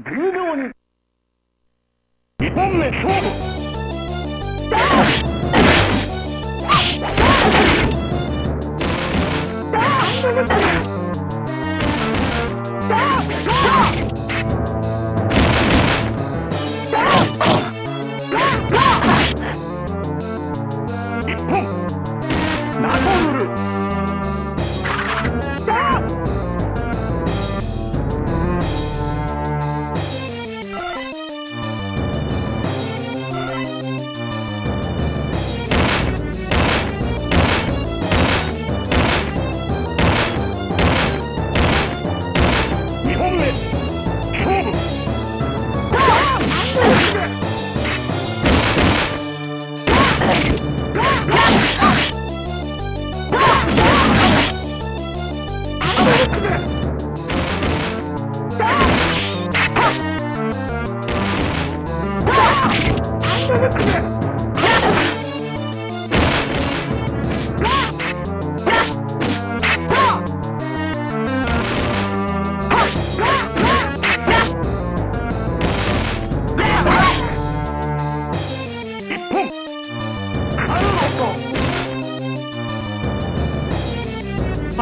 柔道に。2本目勝負一本。Yeah.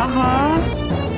Uh huh.